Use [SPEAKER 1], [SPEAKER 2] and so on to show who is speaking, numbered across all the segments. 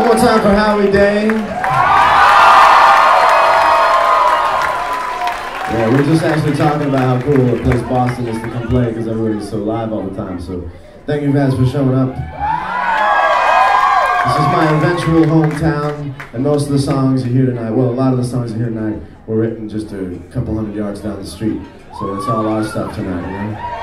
[SPEAKER 1] One more time for Howie Day. Yeah, we were just actually talking about how cool a place Boston is to come play because everybody's so live all the time. So thank you guys for showing up. This is my eventual hometown, and most of the songs you hear tonight, well, a lot of the songs you hear tonight were written just a couple hundred yards down the street. So it's all our stuff tonight, you know?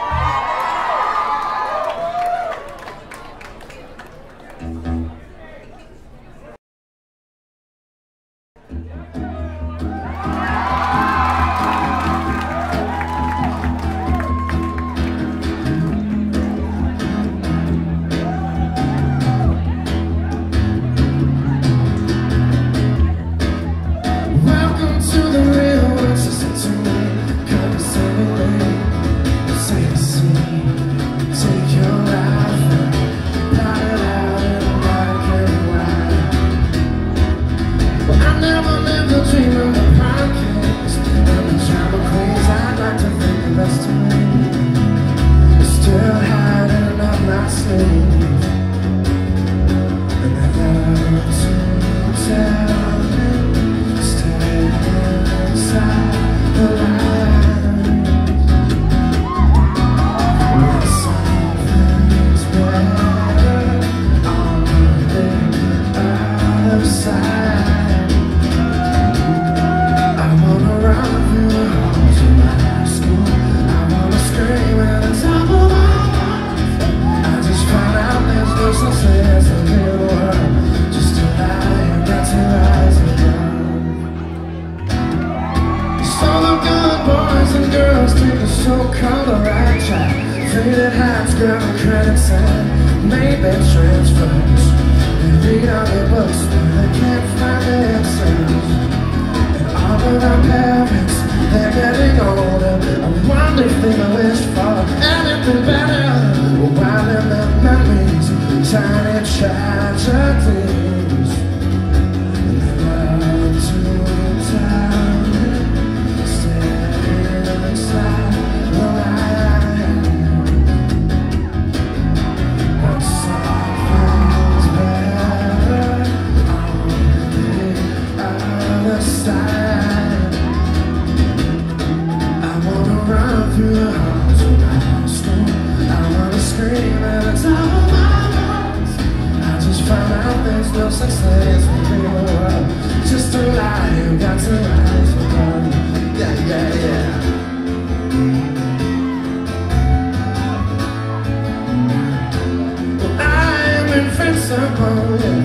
[SPEAKER 2] invincible.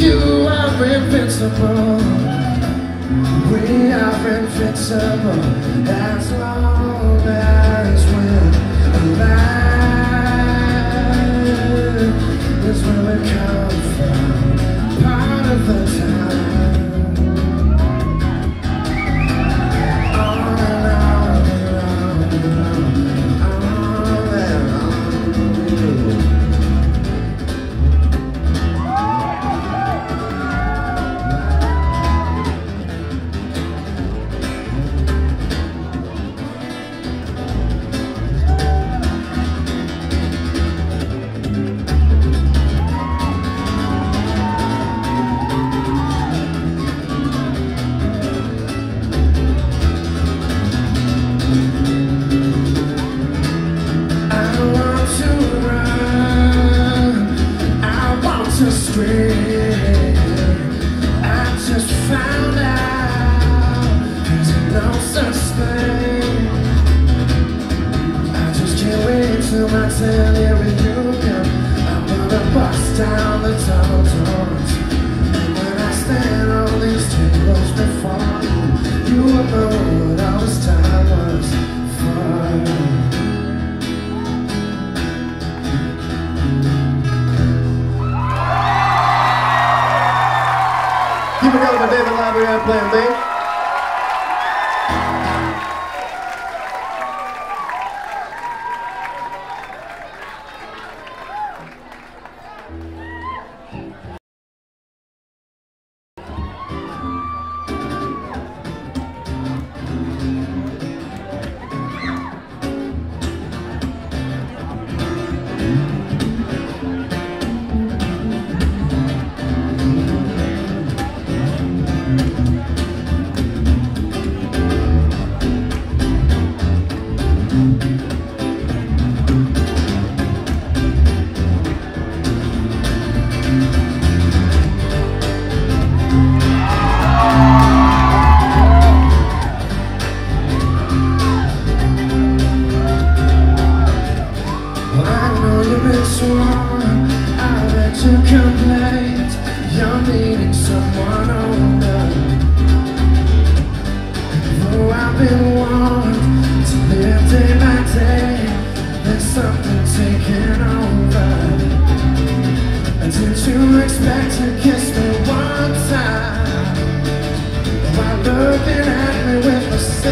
[SPEAKER 2] You are invincible. We are invincible as long as we're alive. Is when
[SPEAKER 1] we come.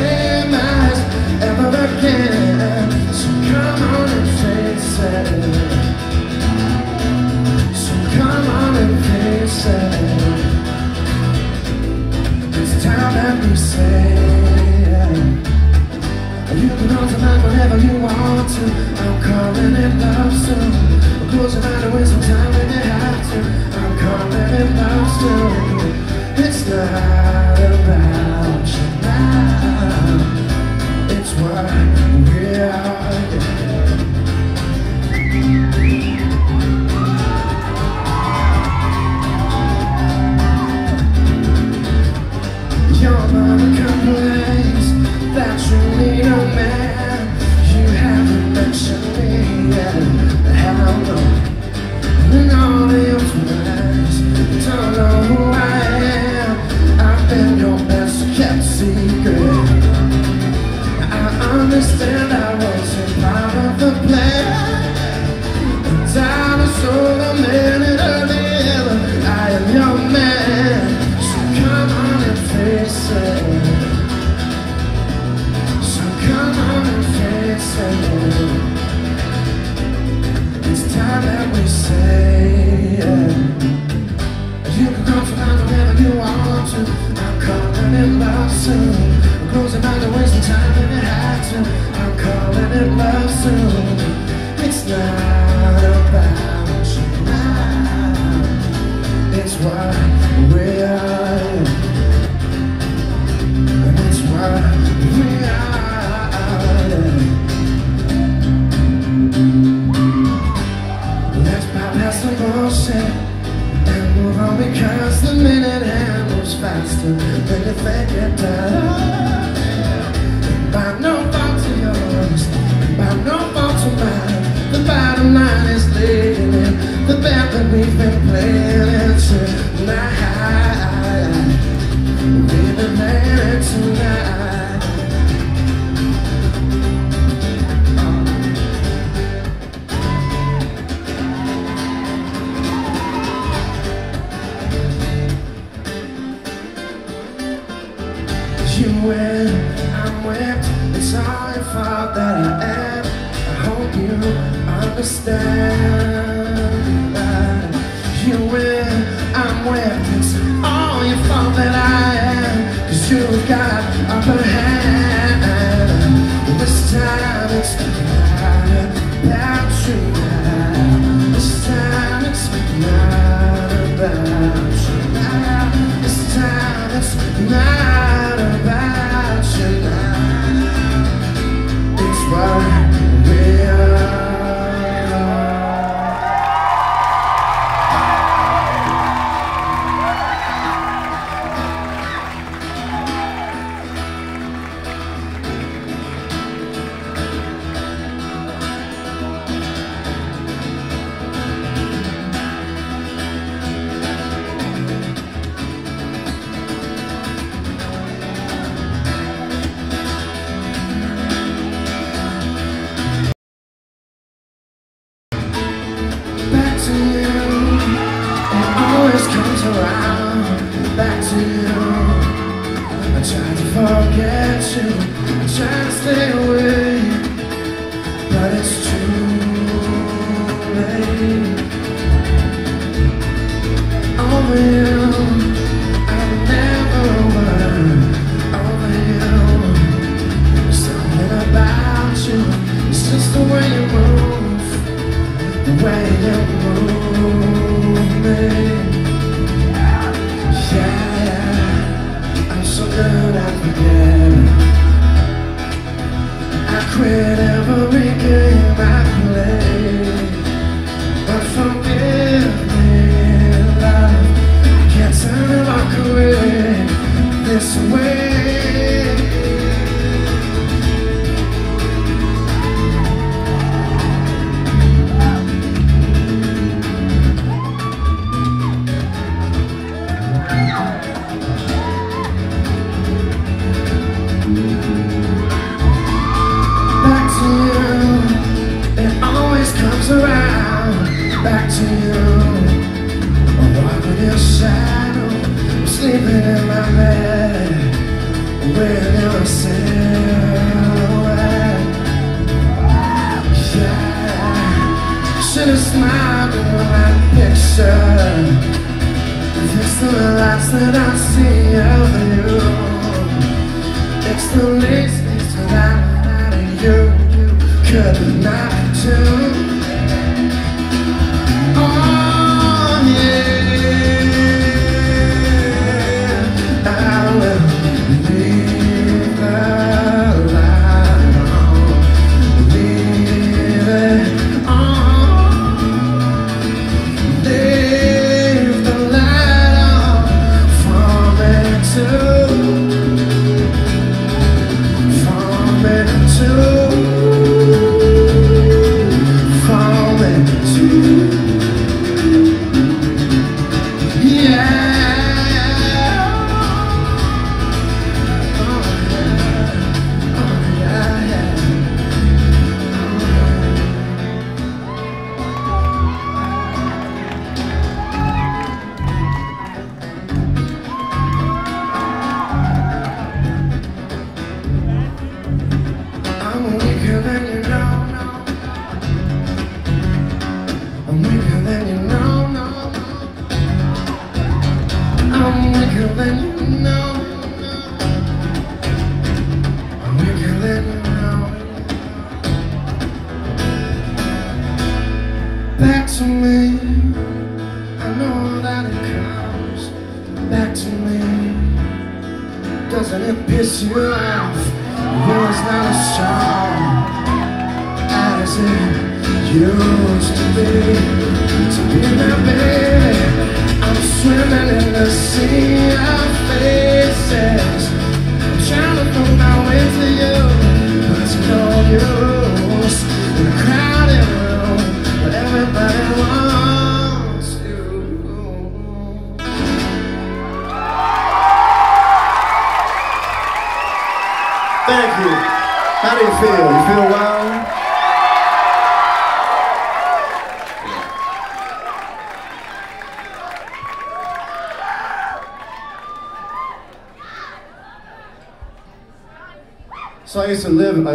[SPEAKER 1] With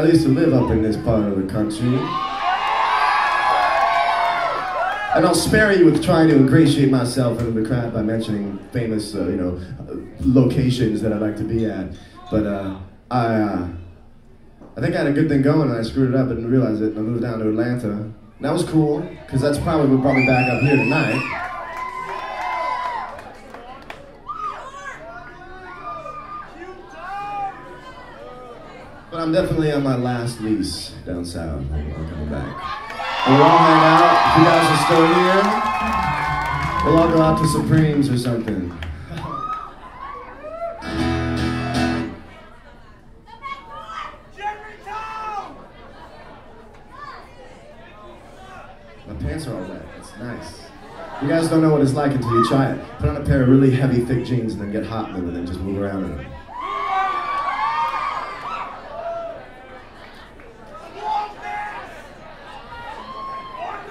[SPEAKER 1] I used to
[SPEAKER 2] live up in this part of the country, and I'll spare you with trying to ingratiate myself into the crowd by mentioning famous, uh, you know, locations that I like to be at. But uh, I, uh, I think I had a good thing going, and I screwed it up and didn't realize it. And I moved down to Atlanta. And that was cool, because that's probably what brought me back up here tonight. I'm definitely on my last lease down south. I'm coming back. We'll all hang out. If you guys are still here, we'll all go out to Supremes or something. My pants are all wet. It's nice. You guys don't know what it's like until you try it. Put on a pair of really heavy, thick jeans and then get hot in them and then just move around in them.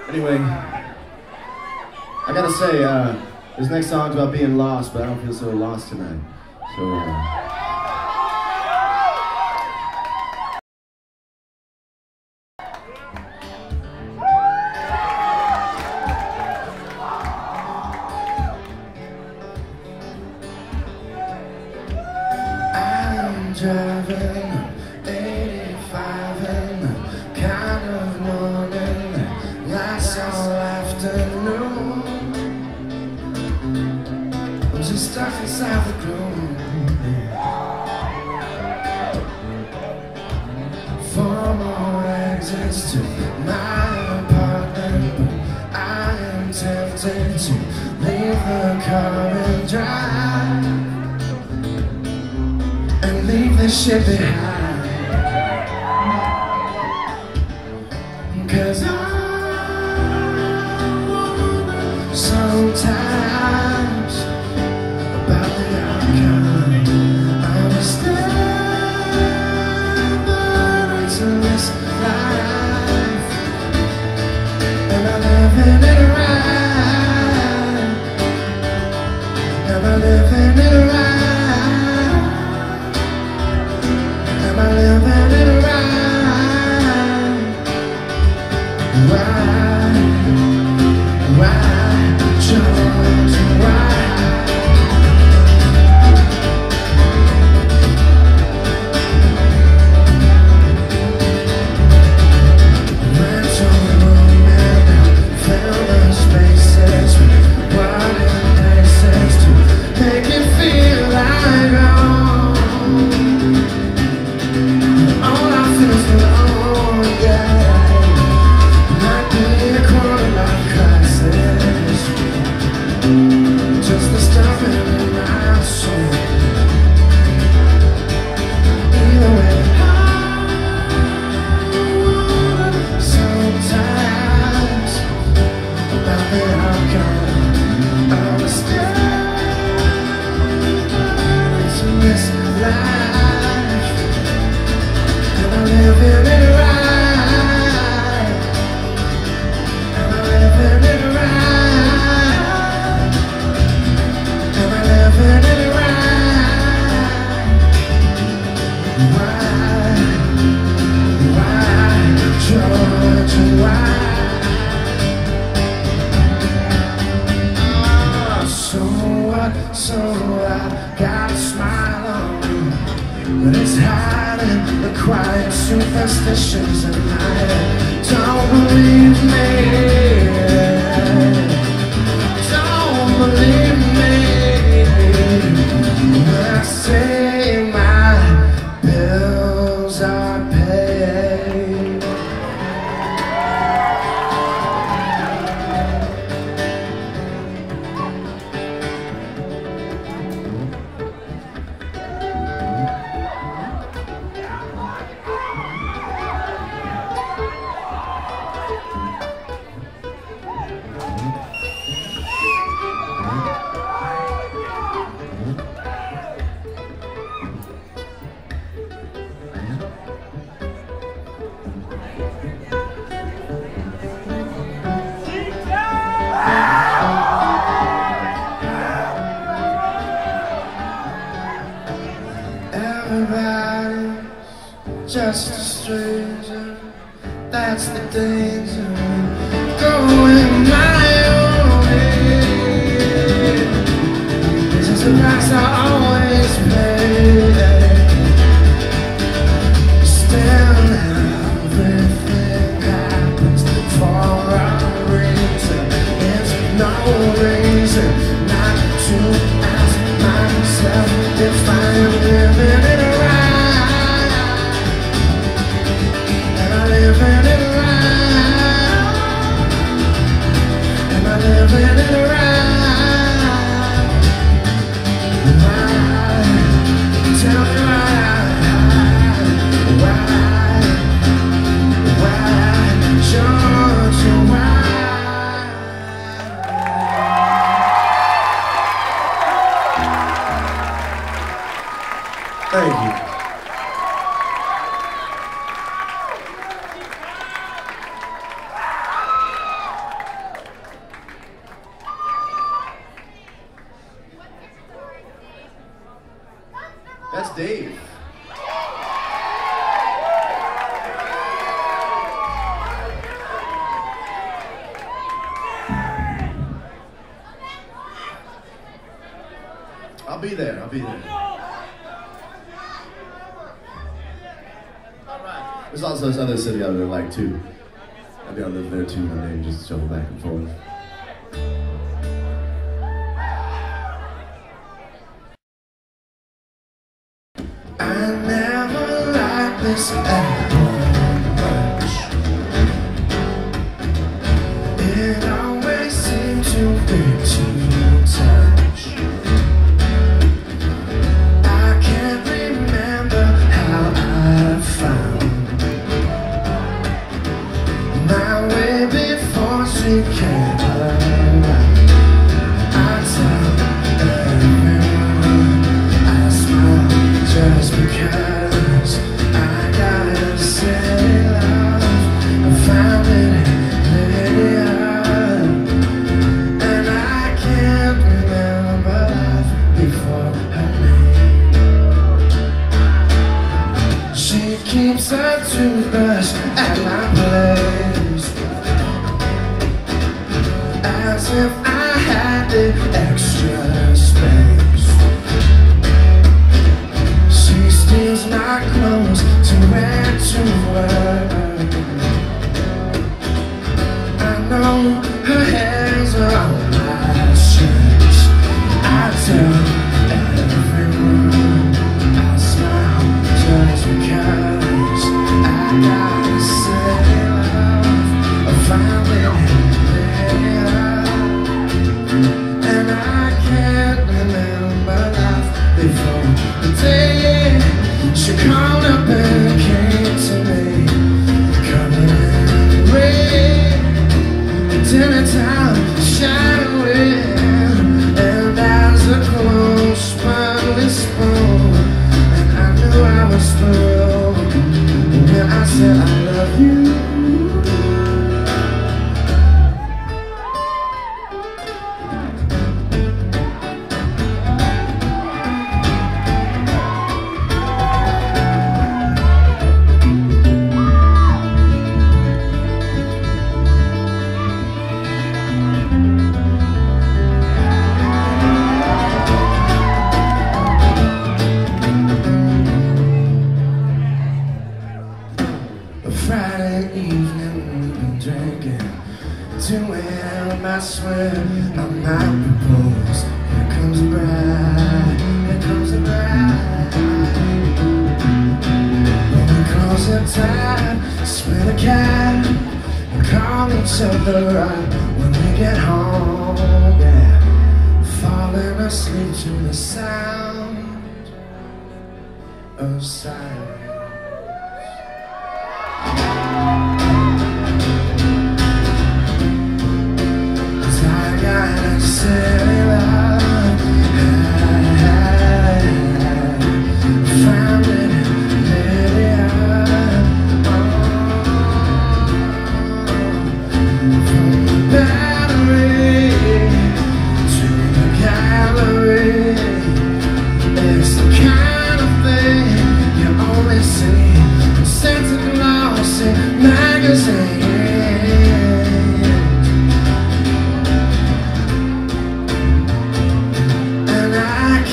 [SPEAKER 2] Anyway, I gotta say, uh, this next song's about being lost, but I don't feel so lost tonight. So, uh,
[SPEAKER 1] leave this shit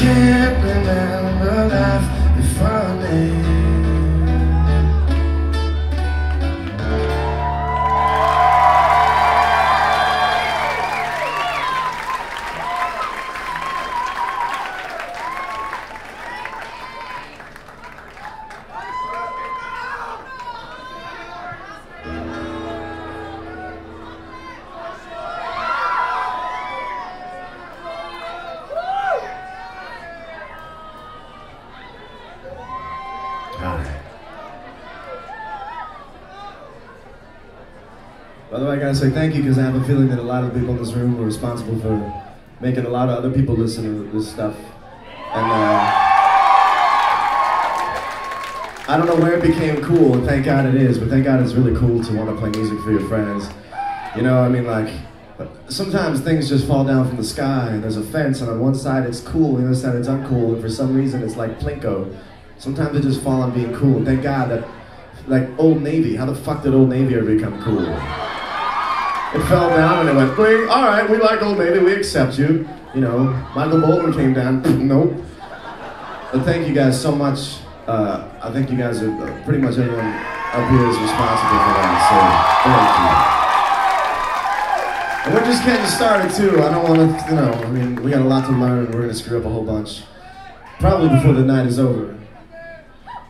[SPEAKER 1] can't remember life say
[SPEAKER 2] thank you because I have a feeling that a lot of people in this room were responsible for making a lot of other people listen to this stuff. And uh, I don't know where it became cool, and thank God it is, but thank God it's really cool to want to play music for your friends. You know, I mean, like, sometimes things just fall down from the sky, and there's a fence, and on one side it's cool, and the other side it's uncool, and for some reason it's like Plinko. Sometimes they just fall on being cool. Thank God that, like, Old Navy, how the fuck did Old Navy ever become cool? It fell down and it went, "Bling, all right, we like Old Navy, we accept you. You know, Michael Bolton came down, nope. But thank you guys so much. Uh, I think you guys are uh, pretty much everyone up here is responsible for that. So thank you. And we're just getting started too. I don't want to, you know, I mean, we got a lot to learn. And we're gonna screw up a whole bunch, probably before the night is over.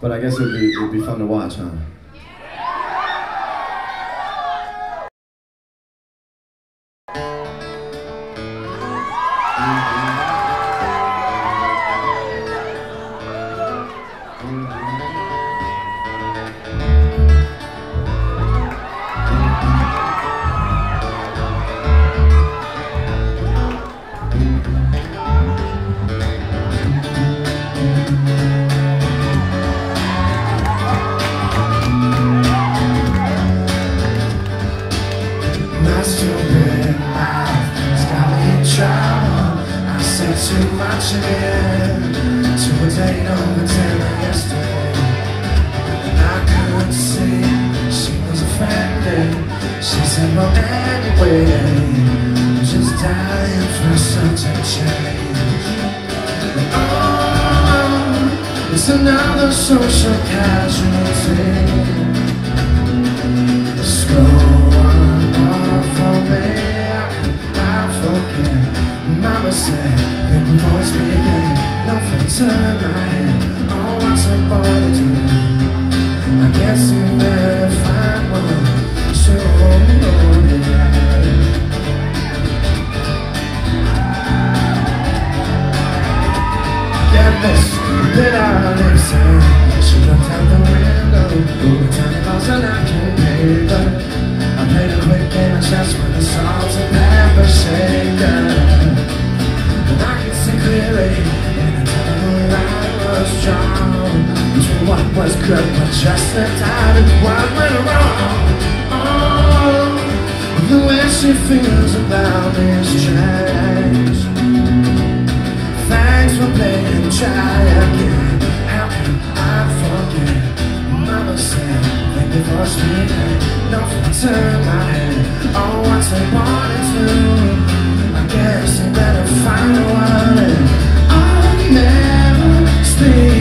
[SPEAKER 2] But I guess it'd be it'd be fun to watch, huh?
[SPEAKER 1] This, did I listen? She looked out the window, over tiny miles and I can paper. I played a quick game of chess with the salt and pepper shaker. And I can see clearly in a terrible light was drawn between what was good but just the and what went wrong. Oh, the way she feels about me is changed. Thanks for playing, try again. How can I forget? Mama said, think before speaking. Nothing turned my head. Oh, what's I wanted to? I guess you better find a one. And I'll never speak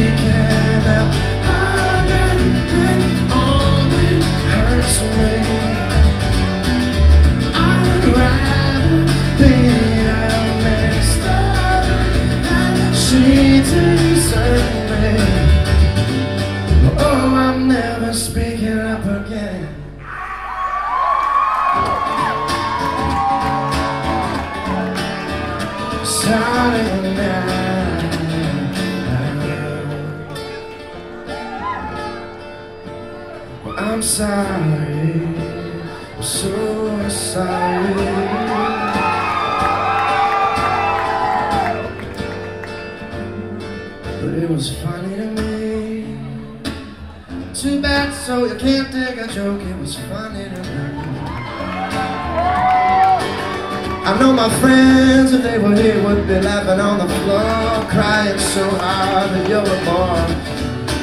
[SPEAKER 1] my friends, if they were here, would be laughing on the floor, crying so hard that you were born.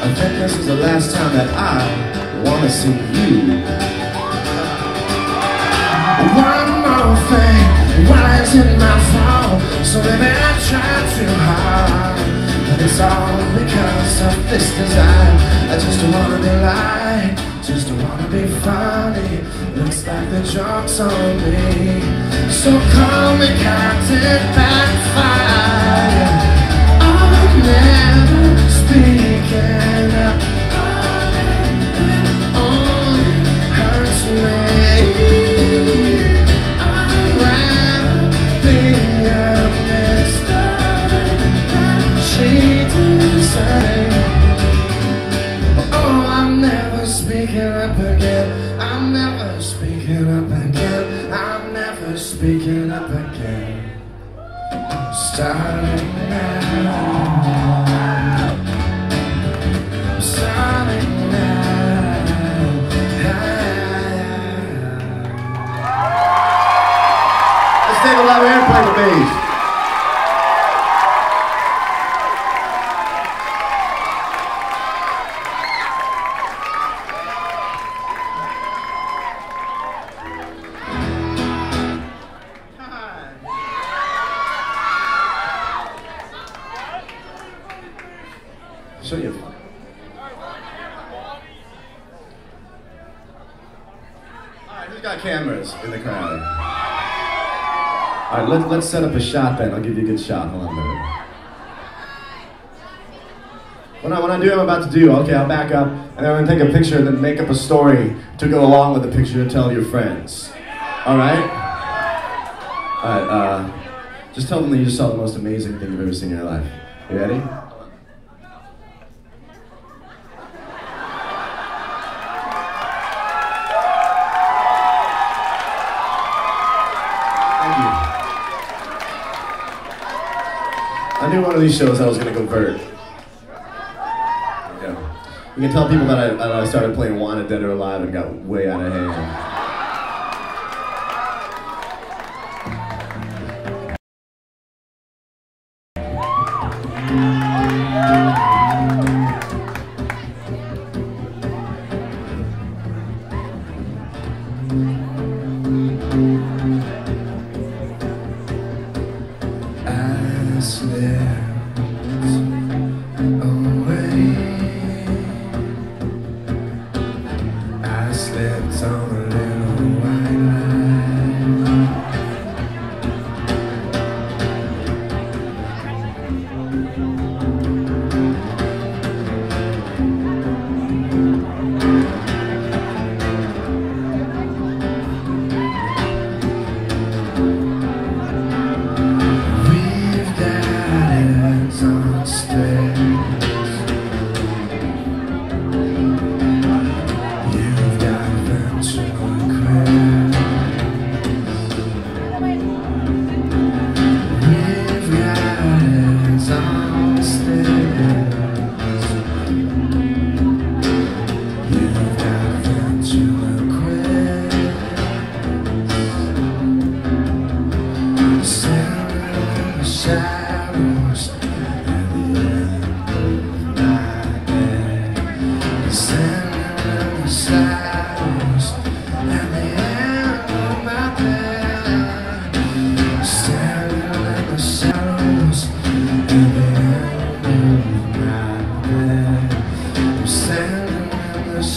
[SPEAKER 1] I think this is the last time that I want to see you. One more thing, why is it my fault? So maybe I tried too hard, but it's all because of this design. I just wanna be light, just wanna be funny. Looks like the joke's on me. So call me Captain Backfire. Now. Starting now.
[SPEAKER 2] Let's take a of airplane with me. Alright, let, let's set up a shot then. I'll give you a good shot. Hold on a minute. When I, when I do what I'm about to do, okay, I'll back up and then I'm gonna take a picture and then make up a story to go along with the picture to tell your friends. Alright? Alright, uh, just tell them that you just saw the most amazing thing you've ever seen in your life. You ready? Thank you. I knew one of these shows I was gonna go vert. Yeah. You can tell people that I, that I started playing Wanted Dead or Alive and got way out of hand.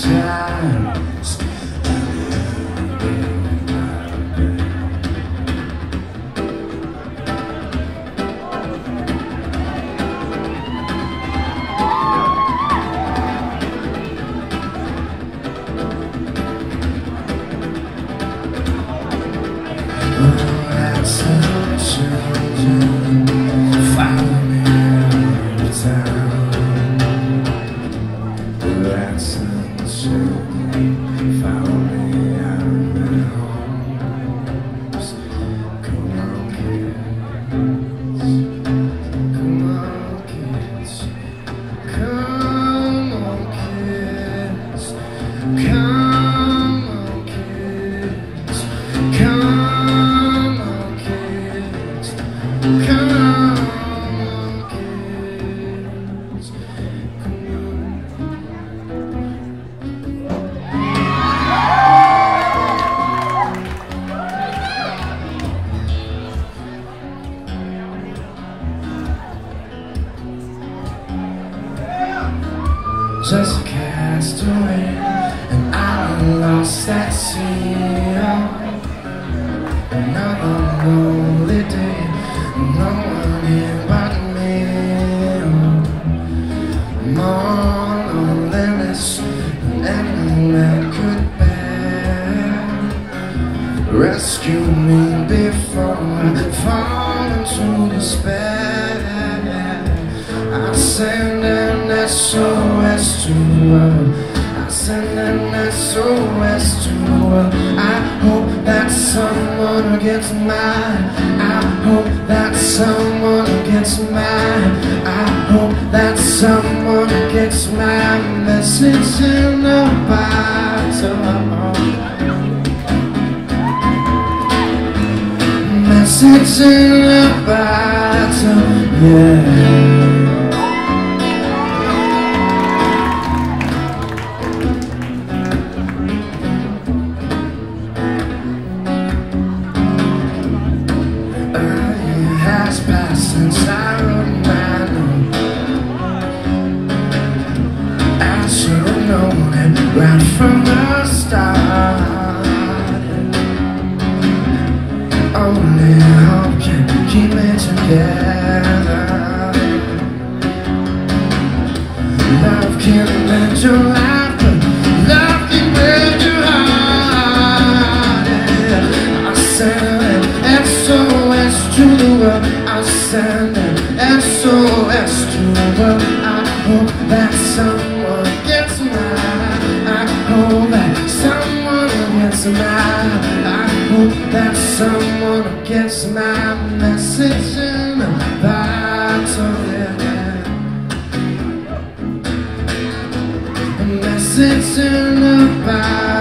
[SPEAKER 1] In hope that someone gets mine. I hope that someone gets mine. I hope that someone gets my message in the box of their. A message in the box.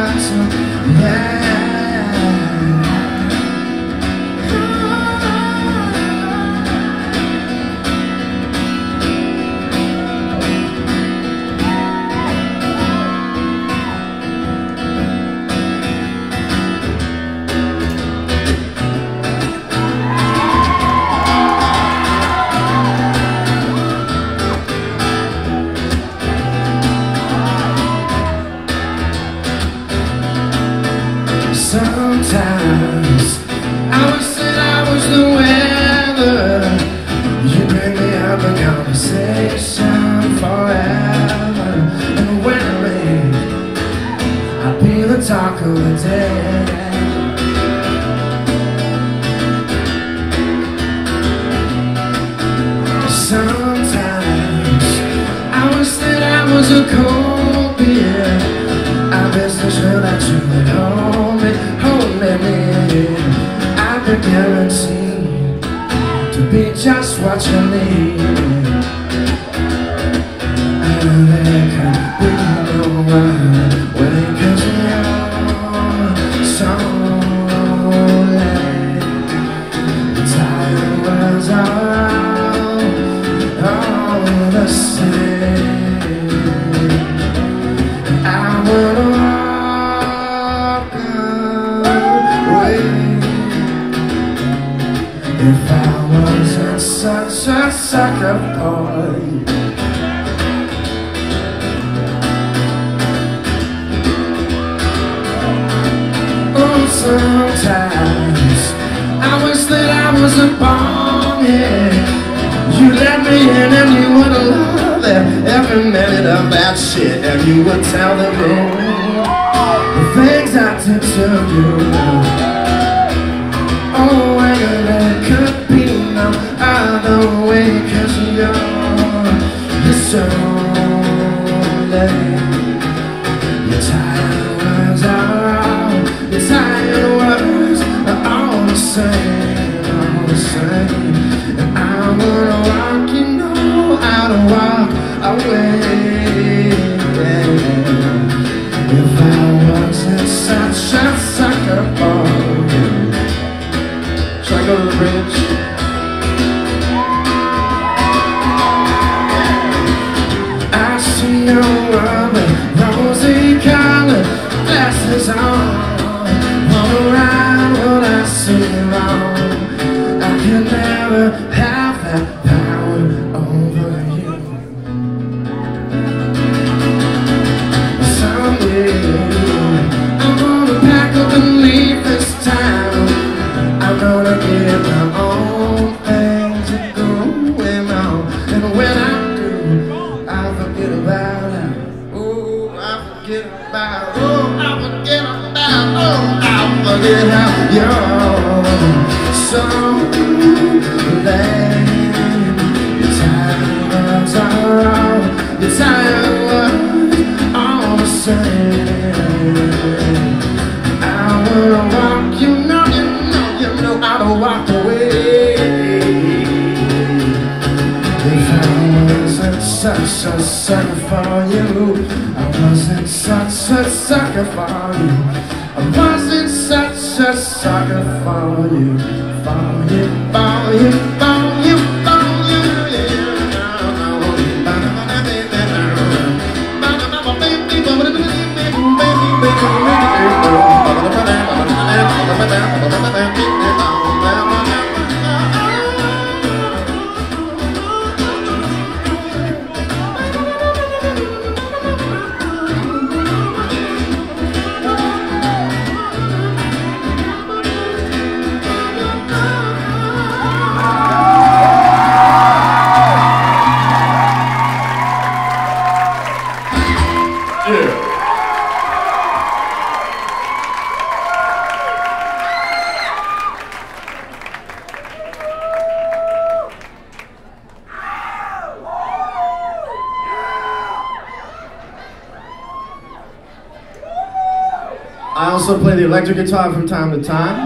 [SPEAKER 1] electric guitar from time to time.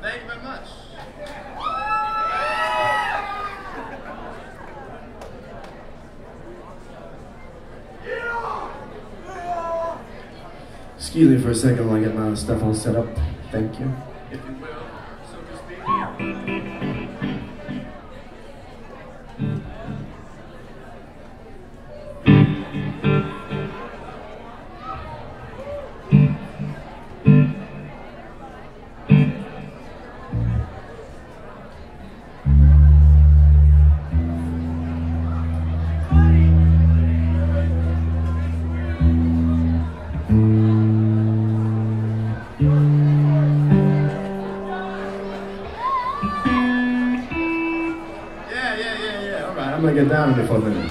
[SPEAKER 1] Thank you very much. Excuse me for a second while I get my stuff all set up. Thank you. Down before me.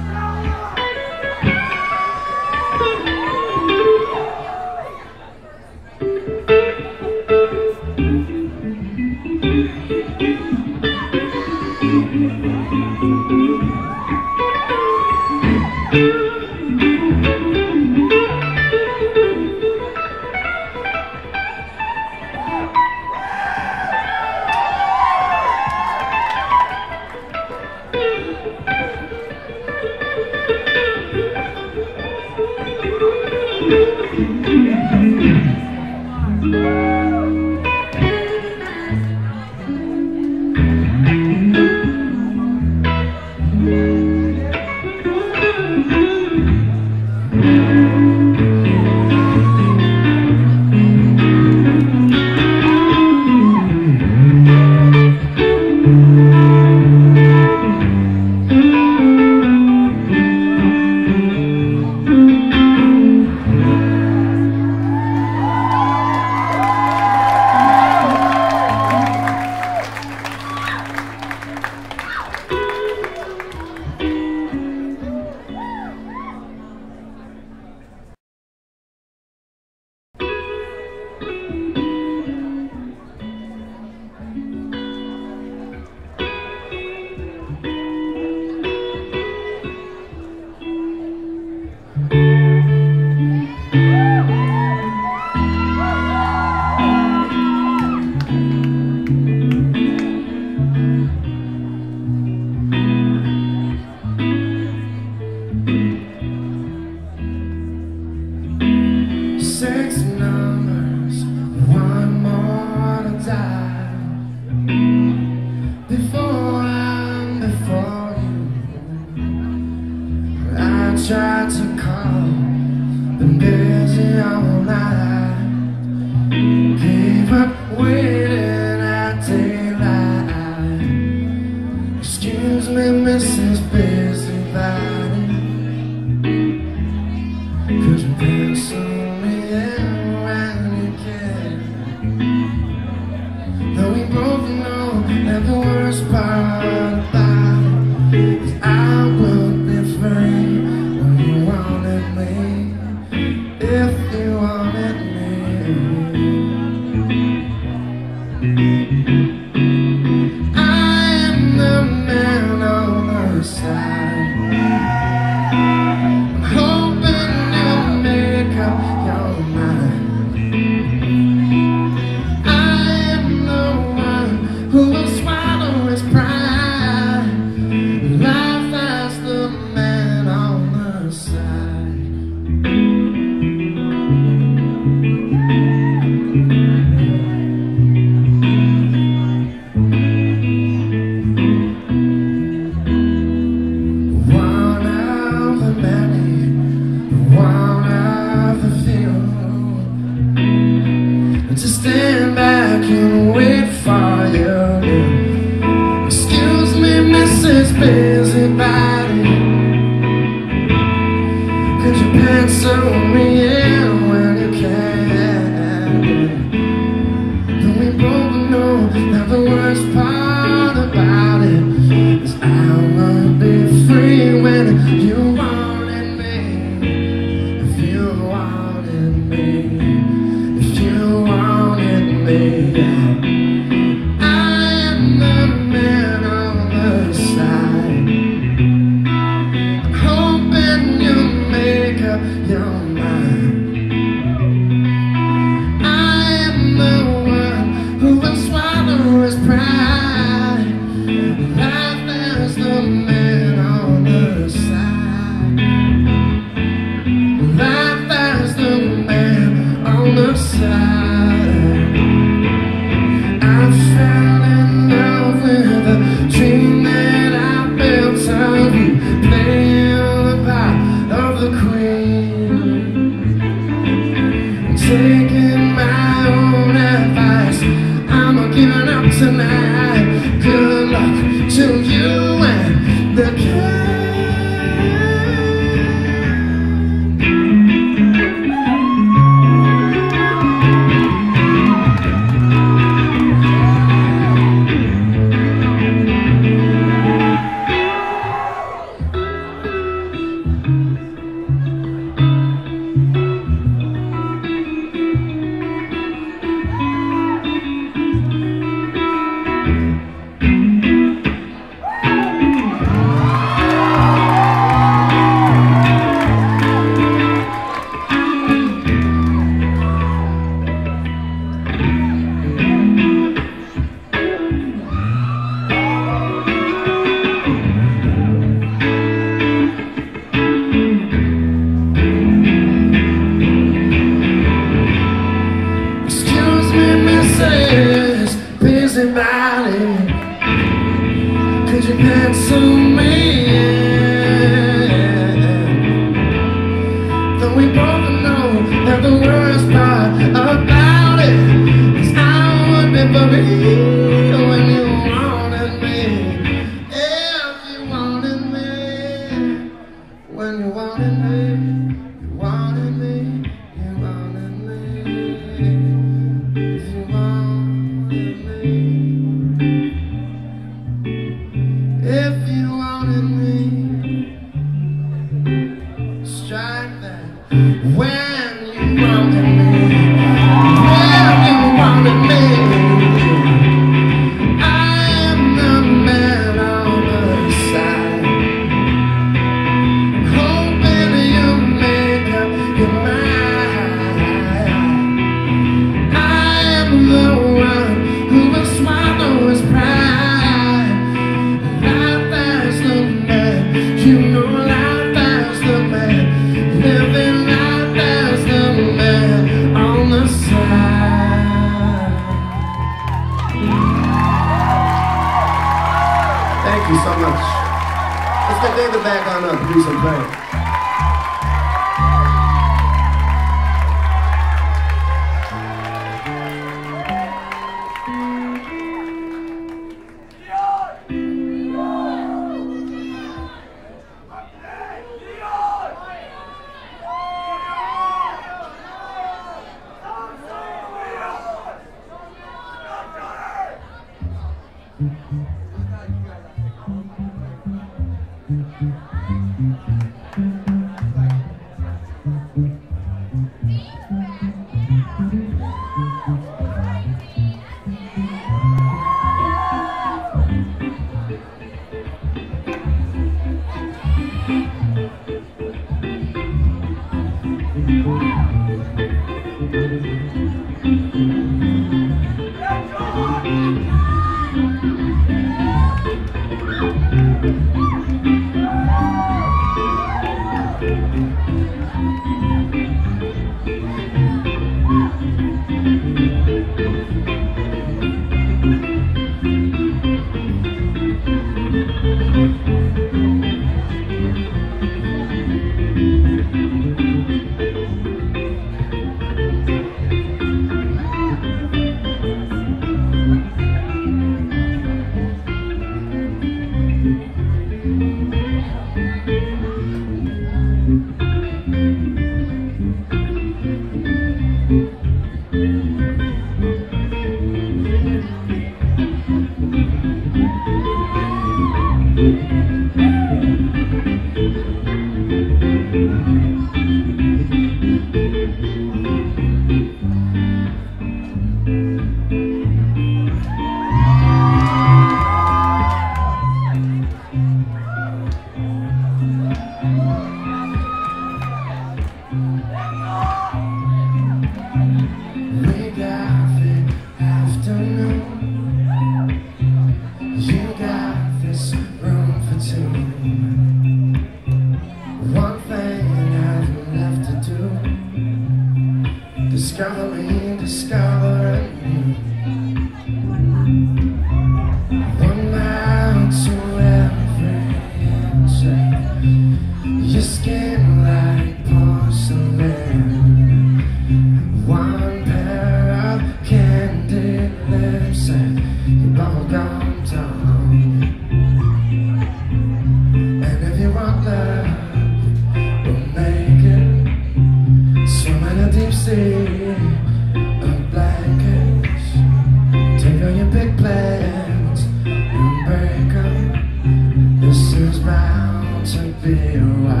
[SPEAKER 1] Be a while.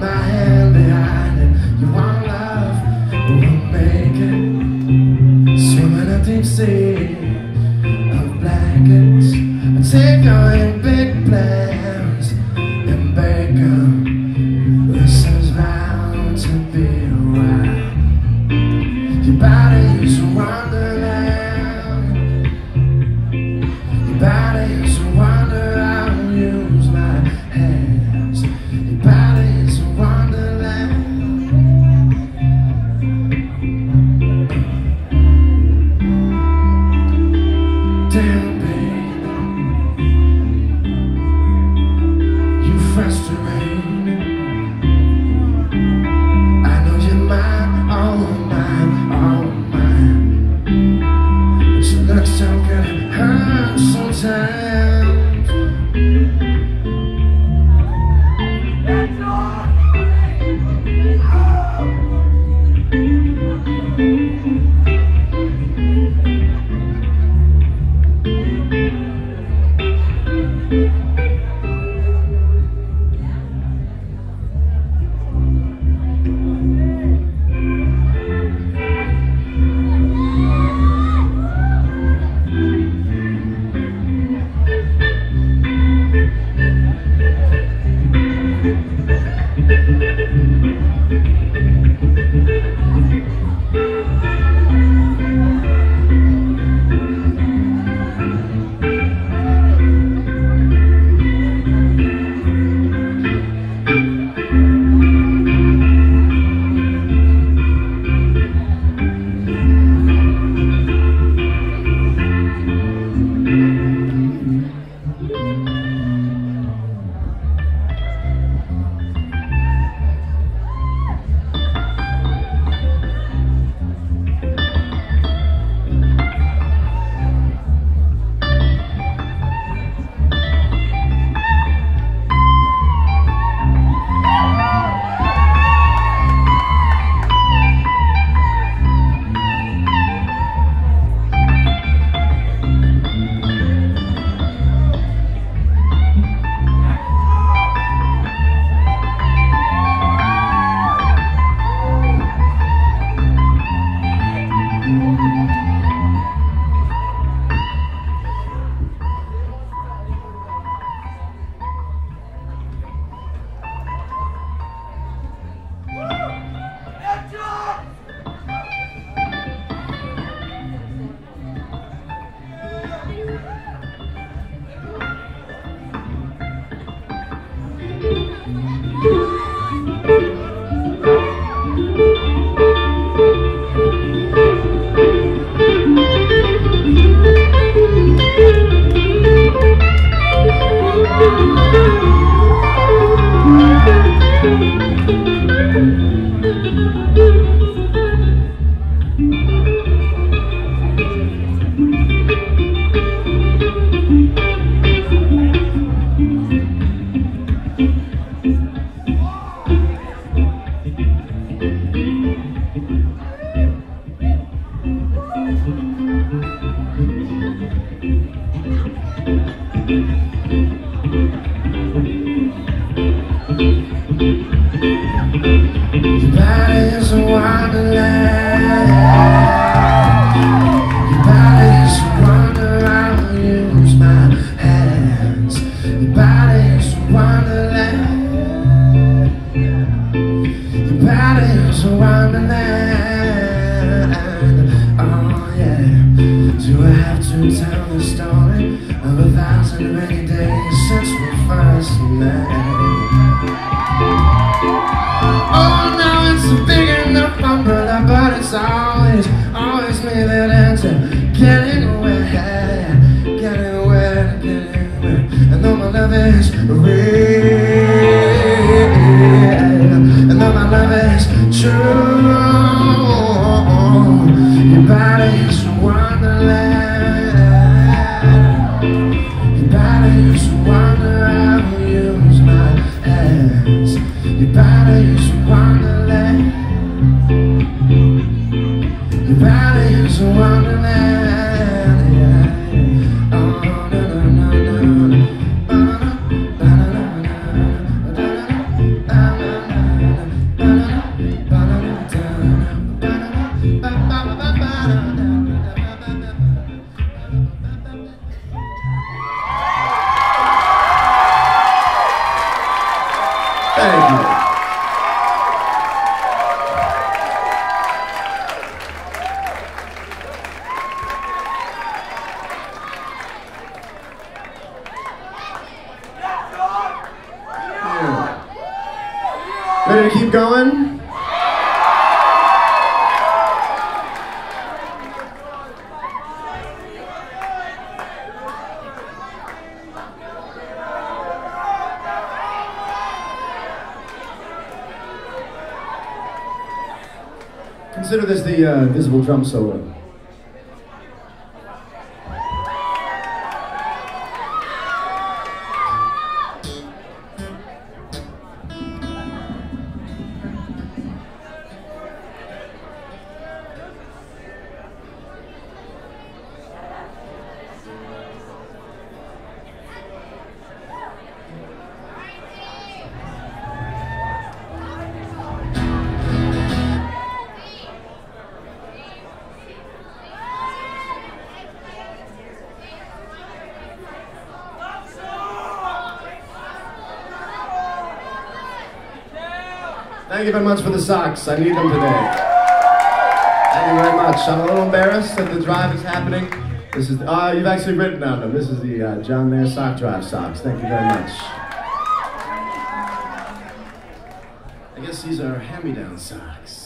[SPEAKER 1] My hand
[SPEAKER 2] keep going? Consider this the uh, visible drum solo. You very much for the socks. I need them today. Thank you very much. I'm a little embarrassed that the drive is happening. This is, uh, you've actually written on them. This is the uh, John Mayer Sock Drive socks. Thank you very much. I guess these are hand-me-down socks.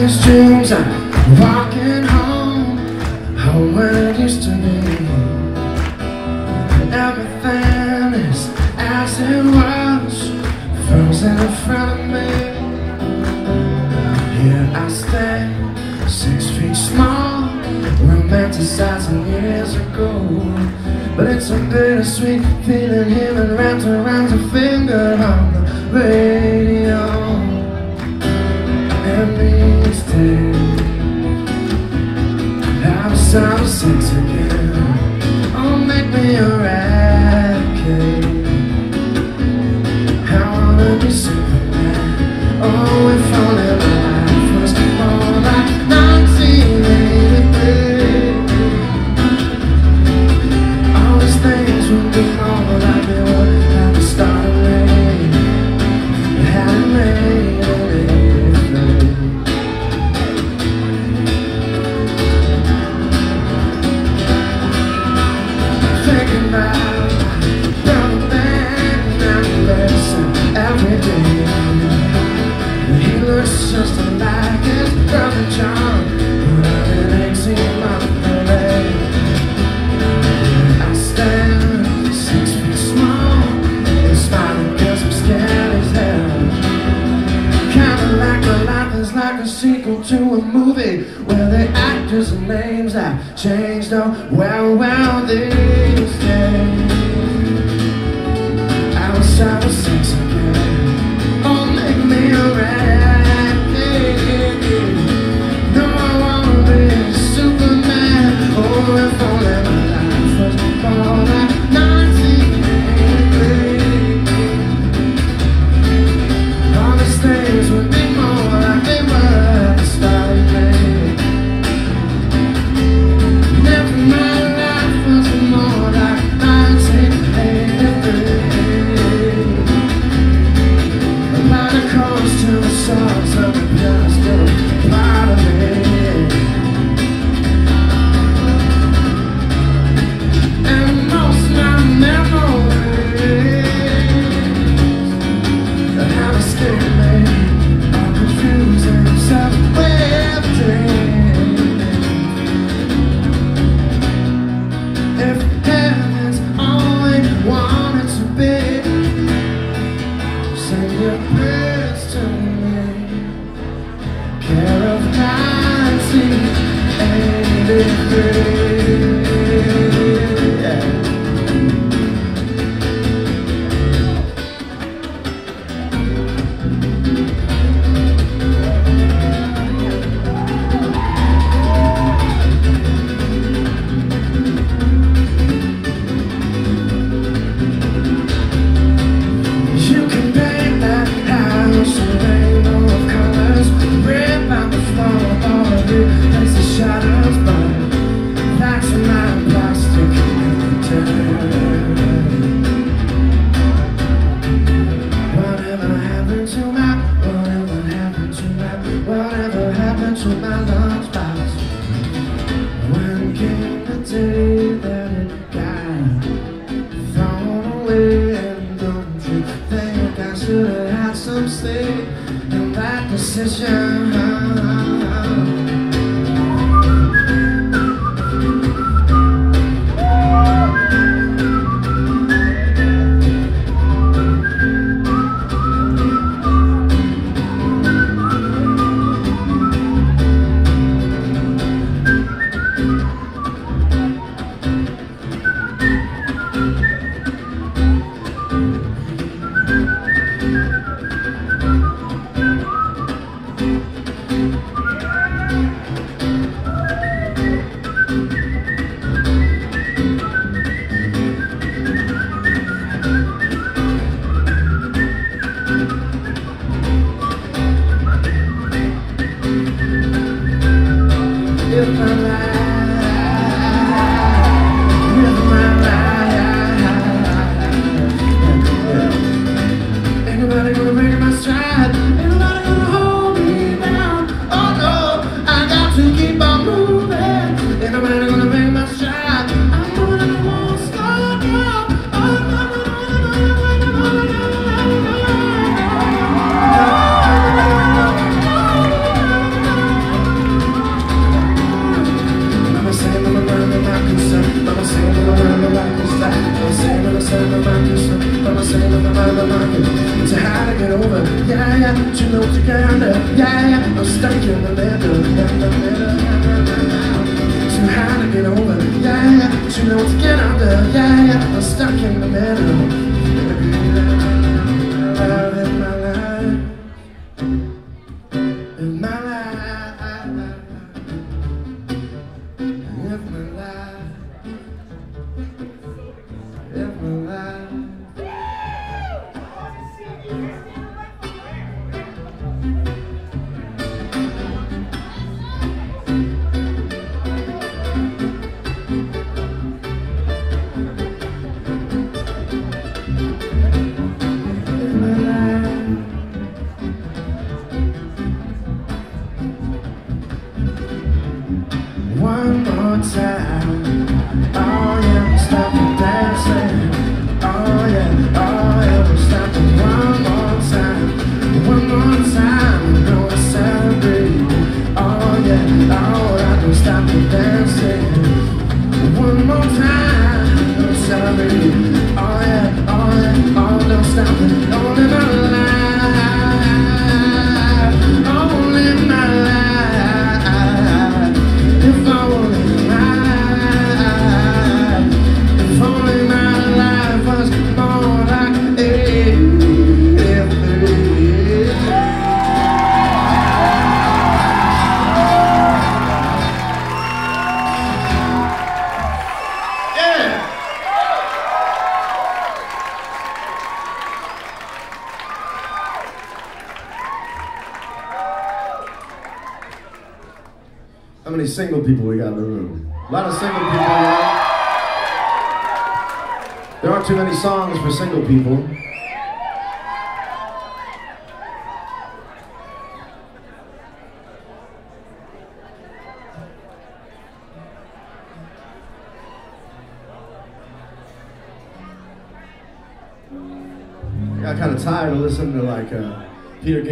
[SPEAKER 1] These dreams I'm walking home. Where it used to be everything is as it was Frozen in front of me. Here I stand Six feet small Romanticizing years ago. But it's a bittersweet feeling Hearing wrapped around your finger on the radio I'm changed. Oh, well, well, these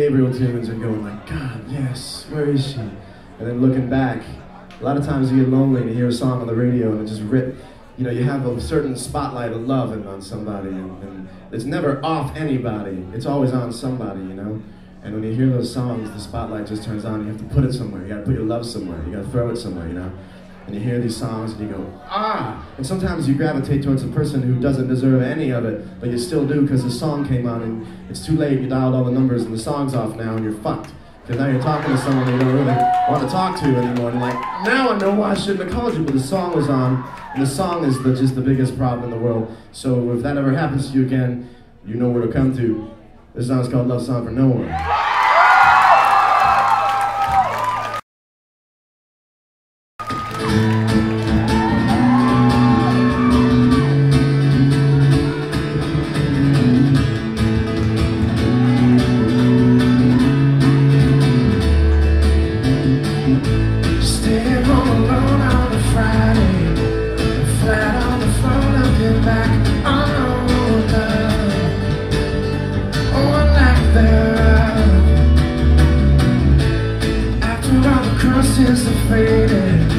[SPEAKER 2] Gabriel tunes and going like, God, yes, where is she? And then looking back, a lot of times you get lonely and you hear a song on the radio and it just rip. You know, you have a certain spotlight of love on somebody, and, and it's never off anybody. It's always on somebody, you know. And when you hear those songs, the spotlight just turns on. You have to put it somewhere. You got to put your love somewhere. You got to throw it somewhere, you know. And you hear these songs and you go, ah! And sometimes you gravitate towards a person who doesn't deserve any of it, but you still do because the song came on and it's too late. You dialed all the numbers and the song's off now and you're fucked. Because now you're talking to someone you don't really want to talk to anymore. And like, now I know why I shouldn't have called you, but the song was on, and the song is the, just the biggest problem in the world. So if that ever happens to you again, you know where to come to. This song's called Love Song for No One.
[SPEAKER 1] All are faded,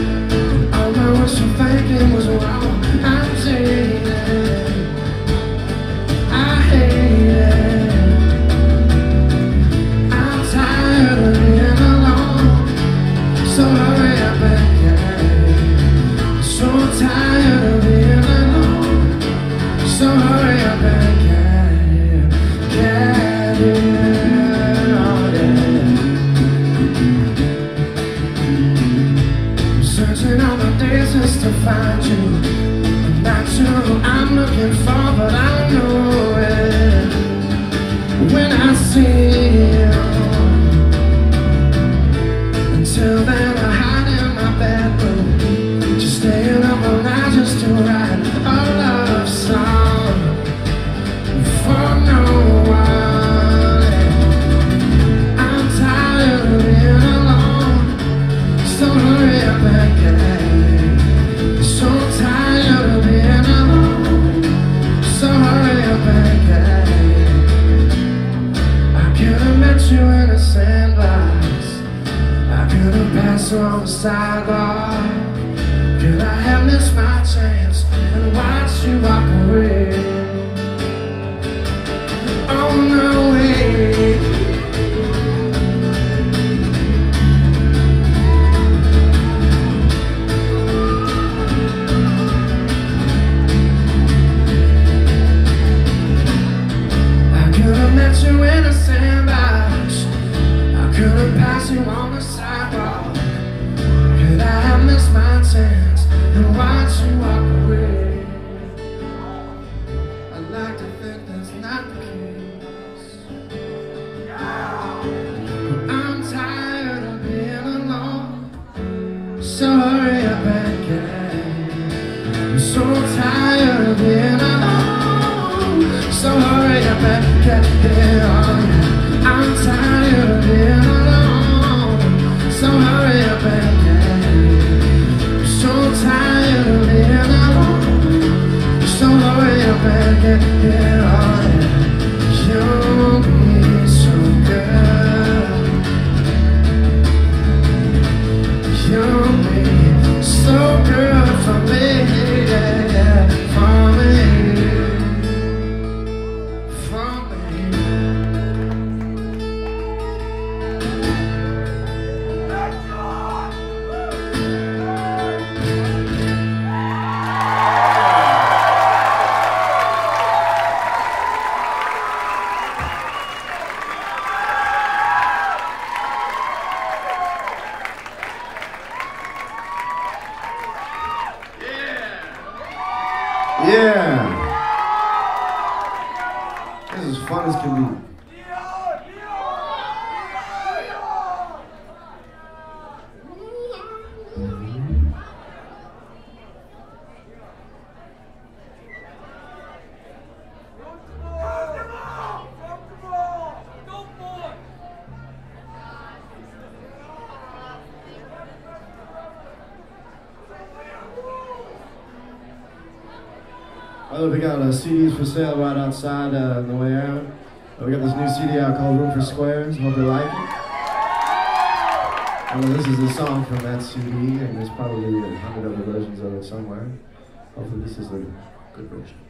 [SPEAKER 2] got uh, CDs for sale right outside uh, the way out. Uh, we got this new CD out called Room for Squares. Hope you like it. And this is a song from that CD, and there's probably a hundred other versions of it somewhere. Hopefully this is a good version.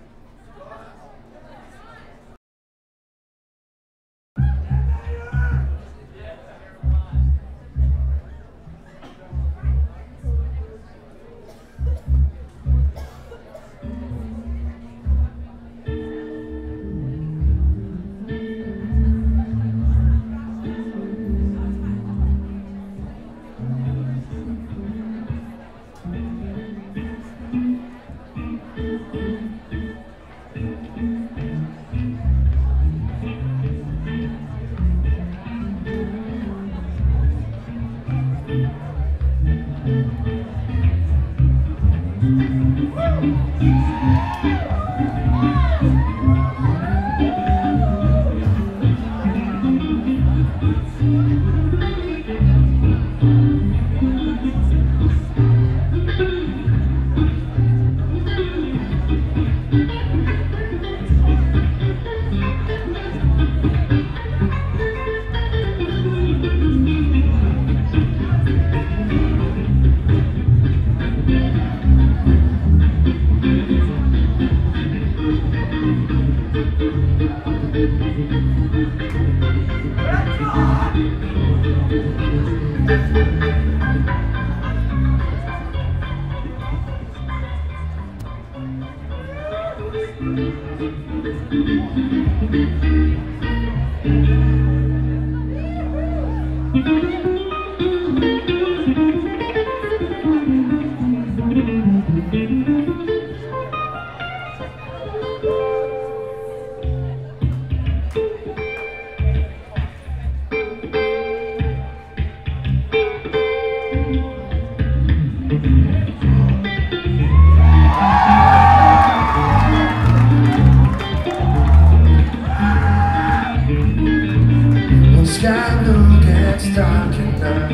[SPEAKER 1] sky blue gets dark enough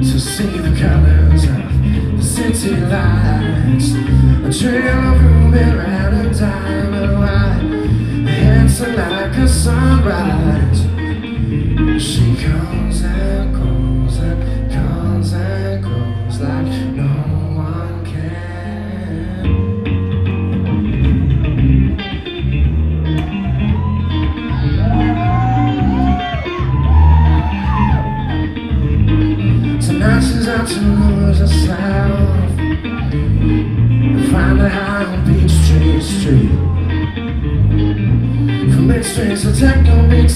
[SPEAKER 1] to see the colors of the city lights. A trail of ruby and a diamond light, dancing like a sunrise. She comes.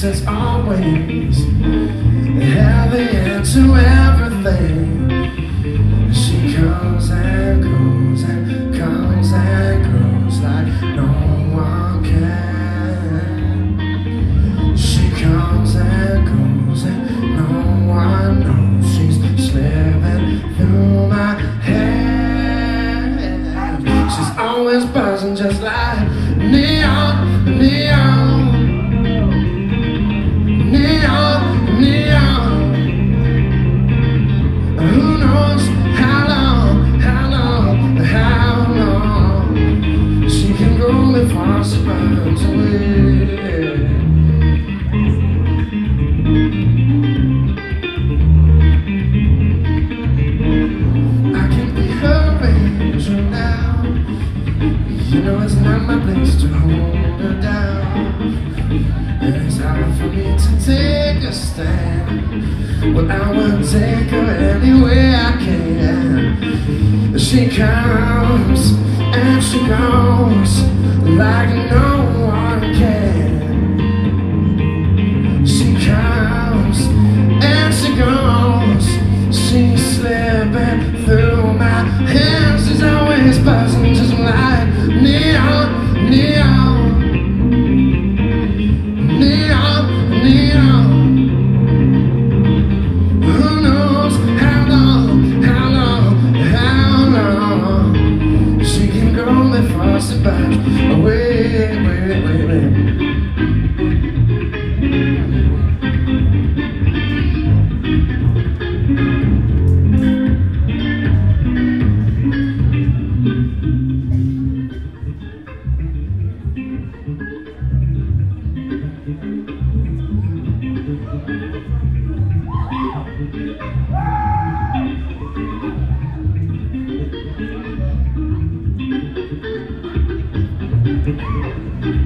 [SPEAKER 1] since always. between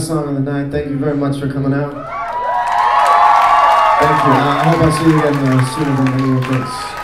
[SPEAKER 1] song of the night. Thank you very much for coming out. Thank you. I hope I see you again uh, sooner than